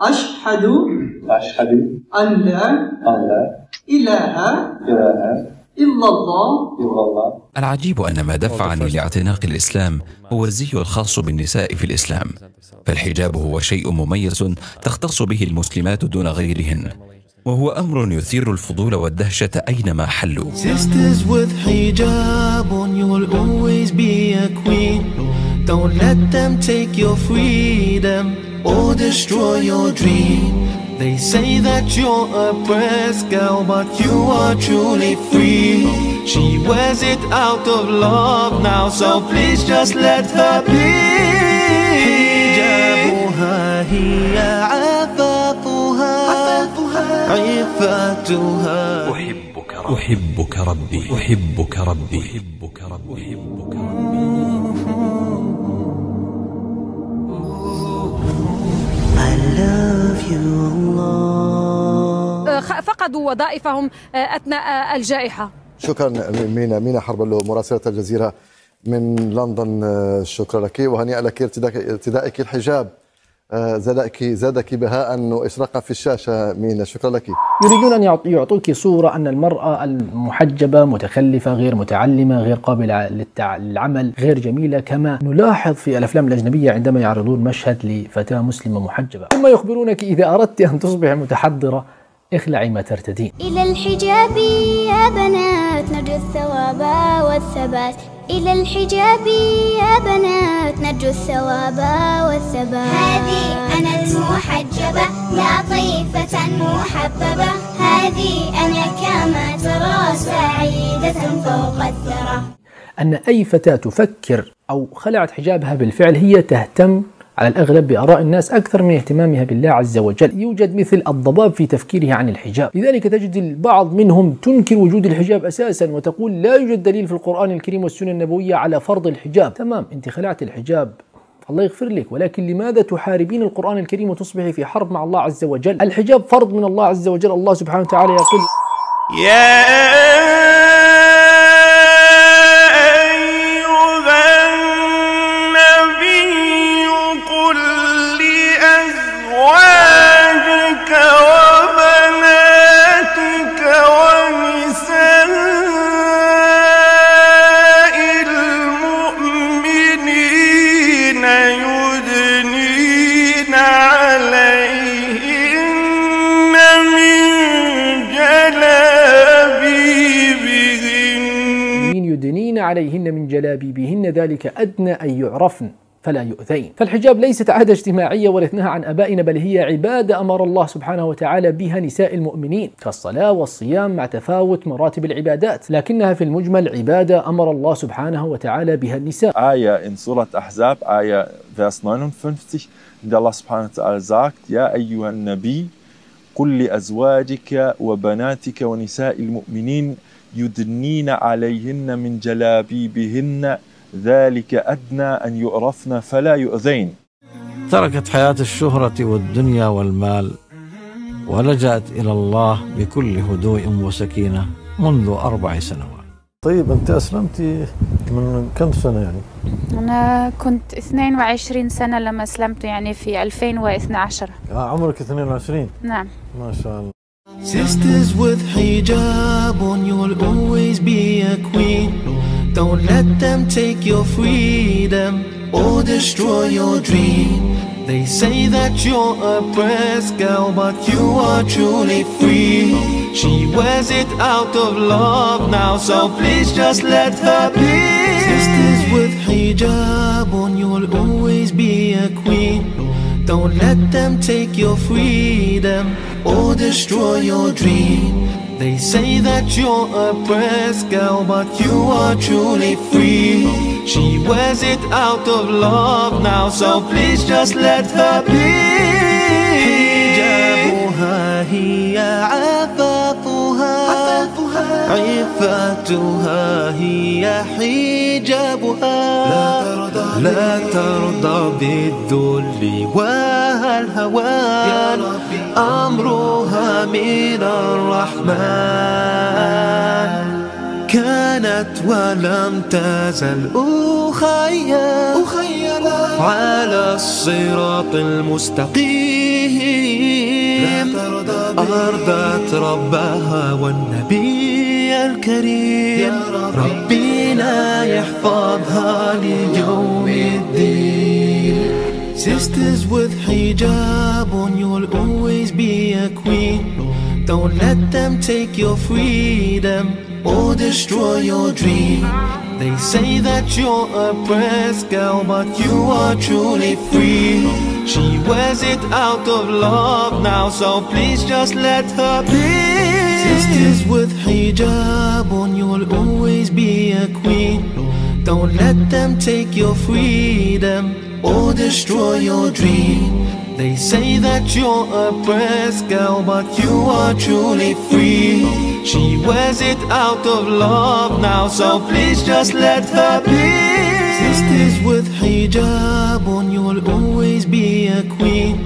أشهد أشهد أن لا أن لا إله إله إلا الله إلا الله العجيب أن ما دفعني لاعتناق الإسلام هو الزي الخاص بالنساء في الإسلام فالحجاب هو شيء مميز تختص به المسلمات دون غيرهن وهو أمر يثير الفضول والدهشة أينما حلوا. Sisters with hijab on, you'll always be a queen. Don't let them take your freedom. or destroy your dream. They say that you're a press girl, but you are truly free. She wears it out of love now, so please just let her be. حجابها هي عفافها عفتها احبك احبك ربي احبك ربي احبك ربي احبك ربي الله. أه، فقدوا وظائفهم أه، أثناء أه، الجائحة. شكرا مينا مينا حربلو مراسلة الجزيرة من لندن شكرا لك. وهنيئا لك ارتدائك الحجاب. آه، زادك زادك بهاء واشراقا في الشاشة مينا. شكرا لك. يريدون أن يعطوك صورة أن المرأة المحجبة متخلفة غير متعلمة غير قابلة للعمل غير جميلة كما نلاحظ في الأفلام الأجنبية عندما يعرضون مشهد لفتاة مسلمة محجبة. ثم يخبرونك إذا أردت أن تصبح متحضرة اخلعي ما ترتدين. إلى الحجاب يا بنات نرجو الثواب والثبات. إلى الحجاب يا بنات نرجو الثواب والثبات. هذه أنا المحجبة لطيفة محببة. هذه أنا كما ترى سعيدة فوق الثرى. أن أي فتاة تفكر أو خلعت حجابها بالفعل هي تهتم على الأغلب بآراء الناس أكثر من اهتمامها بالله عز وجل. يوجد مثل الضباب في تفكيره عن الحجاب. لذلك تجد البعض منهم تنكر وجود الحجاب أساسا وتقول لا يوجد دليل في القرآن الكريم والسنة النبوية على فرض الحجاب. تمام أنت خلعت الحجاب. الله يغفر لك ولكن لماذا تحاربين القرآن الكريم وتصبحي في حرب مع الله عز وجل؟ الحجاب فرض من الله عز وجل. الله سبحانه وتعالى يقول يا جلابيبهن ذلك أدنى أن يعرفن فلا يؤذين. فالحجاب ليست عادة اجتماعية ورثناها عن أبائنا بل هي عبادة أمر الله سبحانه وتعالى بها نساء المؤمنين. كالصلاة والصيام مع تفاوت مراتب العبادات لكنها في المجمل عبادة أمر الله سبحانه وتعالى بها النساء. Ayah in Surat Ahzab, Ayah Vers 59, in der Allah subhanahu wa sagt, Ja ayyuhan Nabi, قل لأزواجك وبناتك ونساء المؤمنين يدنين عليهن من جلابيبهن ذلك أدنى أن يعرفن فلا يؤذين. تركت حياة الشهرة والدنيا والمال ولجأت إلى الله بكل هدوء وسكينة منذ أربع سنوات. طيب أنت أسلمتي من كم سنة يعني؟ أنا كنت 22 سنة لما أسلمت يعني في 2012 آه عمرك 22 نعم. ما شاء الله. Sisters with hijab on, you'll always be a queen. Don't let them take your freedom or destroy your dream. They say that you're a press girl, but you are truly free. She wears it out of love now, so please just let her be. Sisters with hijab on, you'll always be a queen. Don't let them take your freedom or destroy your dream. They say that you're a press girl, but you are truly free. She wears it out of love now, so please just let her be. عفتها هي حجابها لا ترضى بالذل. والهوان أمرها من الرحمن؟ كانت ولم تزل أخيا على الصراط المستقيم. أرضت ربها والنبي الكريم ربنا يحفظها ليوم الدين Sisters with hijab on, you'll always be a queen. Don't let them take your freedom or destroy your dream. They say that you're a oppressed girl, but you are truly free. She wears it out of love now, so please just let her be. Sisters with hijab on, you'll always be a queen. Don't let them take your freedom or destroy your dream. They say that you're a oppressed girl, but you are truly free. She wears it out of love now, so please just let her be. Sisters with hijab on, you'll always be a queen.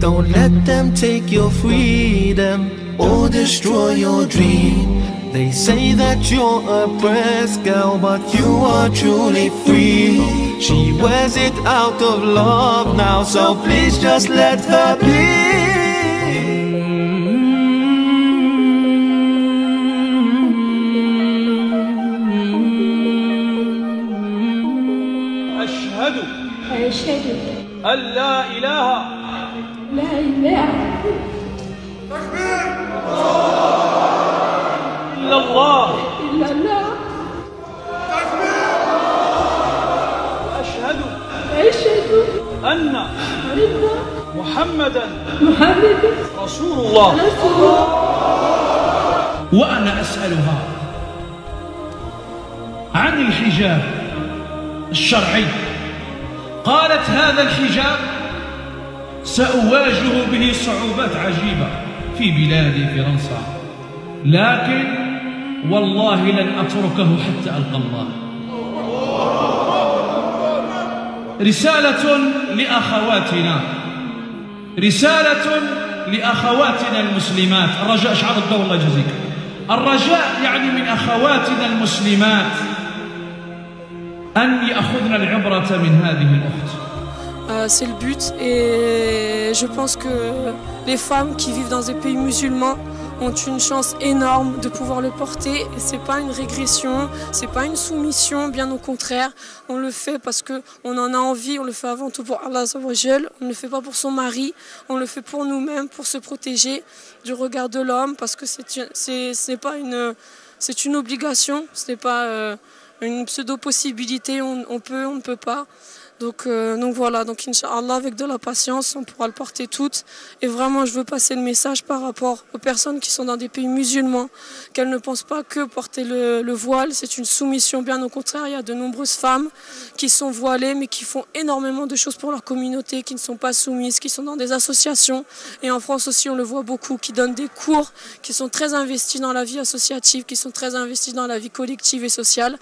Don't let them take your freedom or destroy your dream. They say that you're a oppressed girl, but you are truly free. She wears it out of love now, so please just let her أشهد أشهد أن لا إله لا إله إلا الله. إلا الله. أشهد أشهد أن أن محمدا محمد رسول الله. رسول الله. وأنا أسألها عن الحجاب الشرعي. قالت هذا الحجاب سأواجه به صعوبات عجيبة. في بلادي فرنسا. لكن والله لن أتركه حتى ألقى الله. رسالة لأخواتنا. رسالة لأخواتنا المسلمات. الرجاء اشعار الضوء الله يجزيك الرجاء يعني من أخواتنا المسلمات أن يأخذن العبرة من هذه الأخت. Euh, c'est le but et je pense que les femmes qui vivent dans des pays musulmans ont une chance énorme de pouvoir le porter. Et c'est pas une régression, c'est pas une soumission, bien au contraire, on le fait parce que on en a envie, on le fait avant tout pour Allah on ne le fait pas pour son mari, on le fait pour nous-mêmes pour se protéger du regard de l'homme parce que c'est pas une obligation, ce n'est pas euh, une pseudo-possibilité, on peut, on ne peut pas. Donc, euh, donc voilà, donc Inch'Allah, avec de la patience, on pourra le porter toutes. Et vraiment, je veux passer le message par rapport aux personnes qui sont dans des pays musulmans, qu'elles ne pensent pas que porter le, le voile, c'est une soumission. Bien au contraire, il y a de nombreuses femmes qui sont voilées, mais qui font énormément de choses pour leur communauté, qui ne sont pas soumises, qui sont dans des associations. Et en France aussi, on le voit beaucoup, qui donnent des cours, qui sont très investis dans la vie associative, qui sont très investis dans la vie collective et sociale,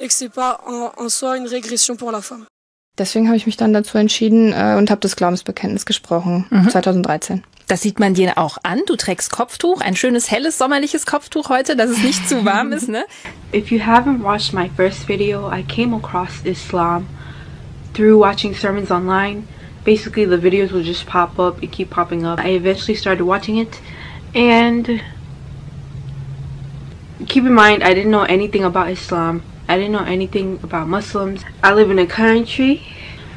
et que c'est pas en, en soi une régression pour la femme. Deswegen habe ich mich dann dazu entschieden äh, und habe das Glaubensbekenntnis gesprochen, Mhm. 2013. Das sieht man dir auch an. Du trägst Kopftuch, ein schönes helles sommerliches Kopftuch heute, dass es nicht zu warm ist, ne? If you haven't watched my first video, I came across Islam through watching sermons online. Basically, the videos will just pop up and keep popping up. I eventually started watching it, and keep in mind, I didn't know anything about Islam. I didn't know anything about Muslims. I live in a country.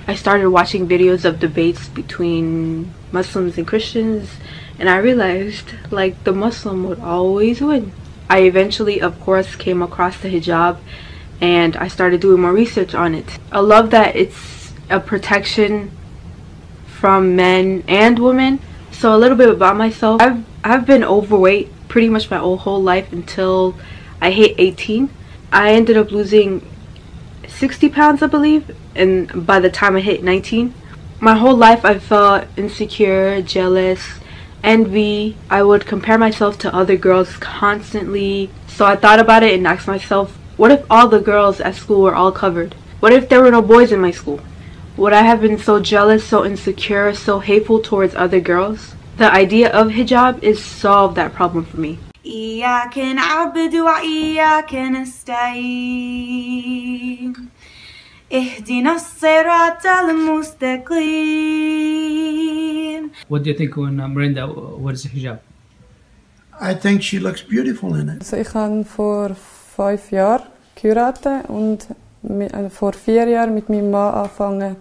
I started watching videos of debates between Muslims and Christians, and I realized like the Muslim would always win. I eventually, of course, came across the hijab and I started doing more research on it. I love that it's a protection from men and women. So a little bit about myself. I've I've been overweight pretty much my whole life until I hit 18. I ended up losing 60 pounds, I believe, and by the time I hit 19, my whole life I felt insecure, jealous, envy. I would compare myself to other girls constantly. So I thought about it and asked myself, what if all the girls at school were all covered? What if there were no boys in my school? Would I have been so jealous, so insecure, so hateful towards other girls? The idea of hijab is solved that problem for me. إياك نعبد وإياك نستعين اهدنا الصراط المستقيم لكن What do you think when uh, Miranda wears a hijab? I think she looks beautiful in it. Also ich habe vor fünf Jahren geheiratet und mi- äh, vor vier Jahren mit meinem Mann angefangen,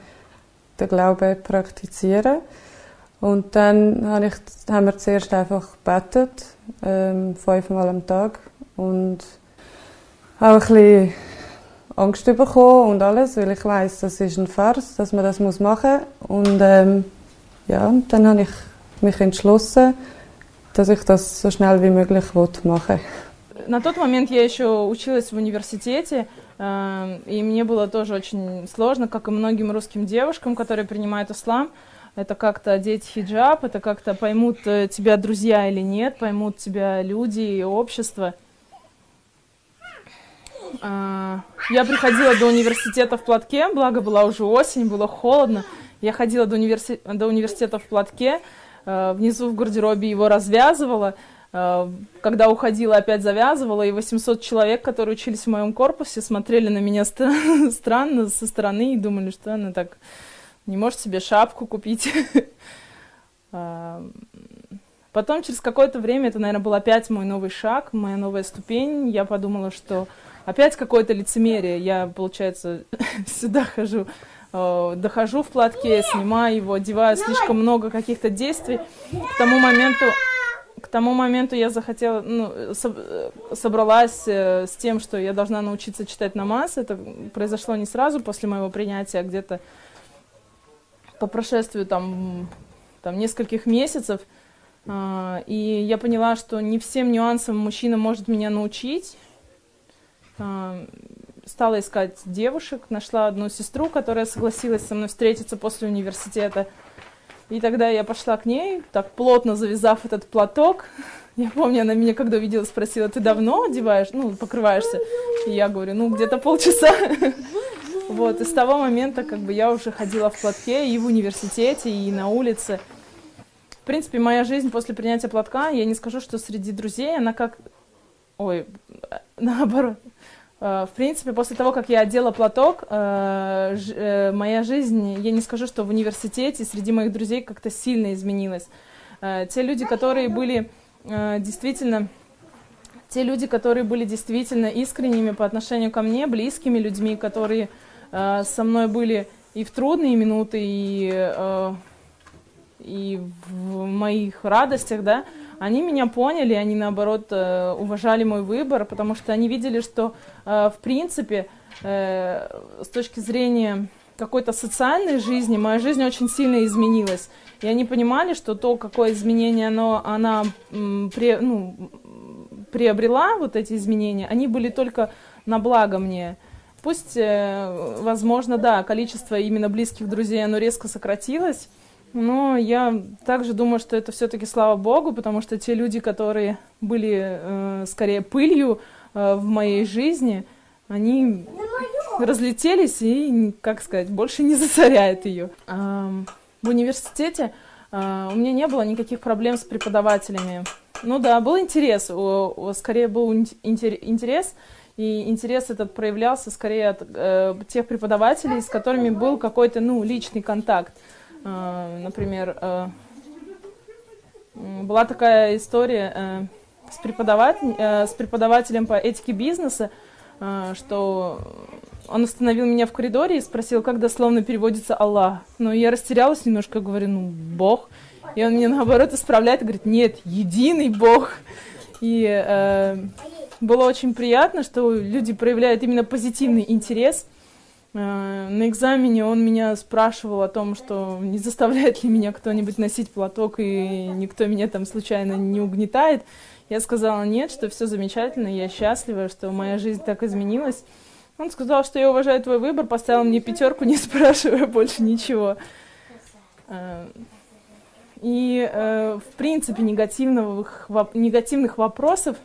den Glauben zu praktizieren. Und dann habe ich, haben wir zuerst einfach gebetet, ähm, fünfmal am Tag. Und auch ein bisschen Angst bekommen und alles, weil ich weiß, das ist ein Vers, dass man das muss machen muss. Und ähm, ja, und dann habe ich mich entschlossen, dass ich das so schnell wie möglich machen will. На тот момент я еще училась в университете, э, и мне было тоже очень сложно, как и многим русским девушкам, которые принимают ислам. Это как-то одеть хиджаб, это как-то поймут э, тебя друзья или нет, поймут тебя люди и общество. А, Я приходила до университета в платке, благо была уже осень, было холодно. Я ходила до, универси- до университета в платке, э, внизу в гардеробе его развязывала, э, когда уходила, опять завязывала, и 800 человек, которые учились в моем корпусе, смотрели на меня ст- странно со стороны и думали, что она так не может себе шапку купить. Потом, через какое-то время, это, наверное, был опять мой новый шаг, моя новая ступень. Я подумала, что опять какое-то лицемерие. Я, получается, сюда хожу, э, дохожу в платке, снимаю его, одеваю слишком много каких-то действий. К тому моменту, к тому моменту я захотела, ну, соб- собралась э, с тем, что я должна научиться читать намаз. Это произошло не сразу после моего принятия, а где-то по прошествию там, там нескольких месяцев. А, И я поняла, что не всем нюансам мужчина может меня научить. А, Стала искать девушек, нашла одну сестру, которая согласилась со мной встретиться после университета. И тогда я пошла к ней, так плотно завязав этот платок. Я помню, она меня, когда увидела, спросила, ты давно одеваешь, ну, покрываешься? И я говорю, ну, где-то полчаса. Вот, и с того момента, как бы, я уже ходила в платке и в университете, и на улице. В принципе, моя жизнь после принятия платка, я не скажу, что среди друзей она как... Ой, наоборот. Э, В принципе, после того, как я одела платок, э, э, моя жизнь, я не скажу, что в университете среди моих друзей как-то сильно изменилась. Те люди, которые были действительно те люди, которые были действительно искренними по отношению ко мне, близкими людьми, которые э, со мной были и в трудные минуты, и, э, и в моих радостях, да, они меня поняли, они наоборот э, уважали мой выбор, потому что они видели, что э, в принципе э, с точки зрения какой-то социальной жизни моя жизнь очень сильно изменилась. И они понимали, что то, какое изменение оно, она м, пре- ну, приобрела, вот эти изменения, они были только на благо мне. Пусть, э, возможно, да, количество именно близких друзей, оно резко сократилось, но я также думаю, что это все-таки слава Богу, потому что те люди, которые были э, скорее пылью э, в моей жизни, они разлетелись и, как сказать, больше не засоряют ее. Ам, В университете а, у меня не было никаких проблем с преподавателями. Ну да, был интерес, у- у- скорее был ин- интер- интерес, и интерес этот проявлялся скорее от э, тех преподавателей, с которыми был какой-то, ну, личный контакт. А, Например, э, была такая история э, с, преподаватель, э, с преподавателем по этике бизнеса, э, что он остановил меня в коридоре и спросил, как дословно переводится Аллах. Ну, я растерялась немножко, говорю, ну, Бог. И он мне наоборот исправляет и говорит, нет, единый Бог. И э, было очень приятно, что люди проявляют именно позитивный интерес. Э, на экзамене он меня спрашивал о том, что не заставляет ли меня кто-нибудь носить платок, и никто меня там случайно не угнетает. Я сказала нет, что все замечательно, я счастлива, что моя жизнь так изменилась. Он сказал, что я уважаю твой выбор, поставил мне пятерку, не спрашивая больше ничего. Э, И, э, в принципе, негативных, воп- негативных вопросов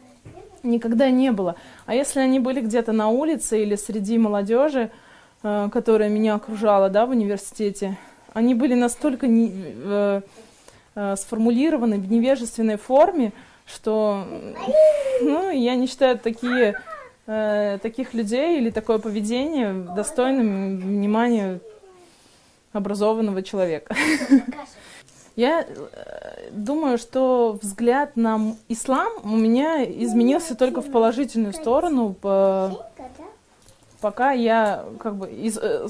никогда не было. А если они были где-то на улице или среди молодежи, э, которая меня окружала да, в университете, они были настолько не- э, э, сформулированы в невежественной форме, что ну, я не считаю такие, э, таких людей или такое поведение достойным внимания образованного человека. Я э, думаю, что взгляд на ислам у меня изменился только в положительную сторону, по- пока я как бы из, э,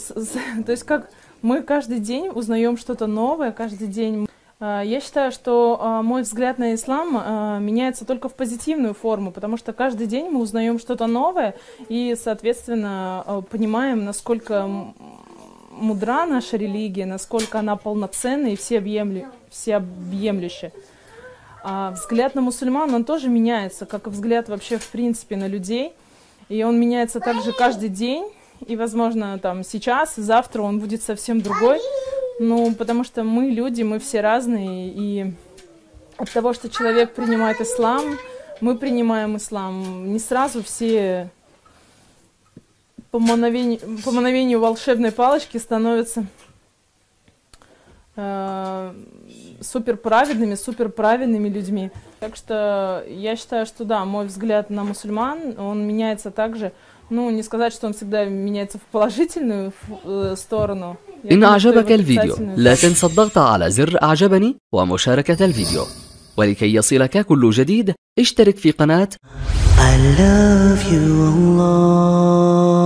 то есть как мы каждый день узнаем что-то новое, каждый день. Э, Я считаю, что мой взгляд на ислам меняется только в позитивную форму, потому что каждый день мы узнаем что-то новое и, соответственно, понимаем, насколько мудра наша религия, насколько она полноценна и всеобъемлю- всеобъемлющая. А взгляд на мусульман, он тоже меняется, как и взгляд вообще в принципе на людей. И он меняется также каждый день. И, возможно, там сейчас, завтра он будет совсем другой. Ну, потому что мы люди, мы все разные. И от того, что человек принимает ислам, мы принимаем ислам. Не сразу все по мановению, по мановению волшебной палочки становятся э, супер праведными, супер правильными людьми. Так что я считаю, что да, мой взгляд на мусульман, он меняется также, ну, не сказать, что он всегда меняется в положительную ф- э, сторону. Я إن думаю, что и в أعجبك الفيديو отрицательную لا тоже. تنسى الضغط على زر أعجبني ومشاركة الفيديو ولكي يصلك كل جديد اشترك في قناة I love you, Allah.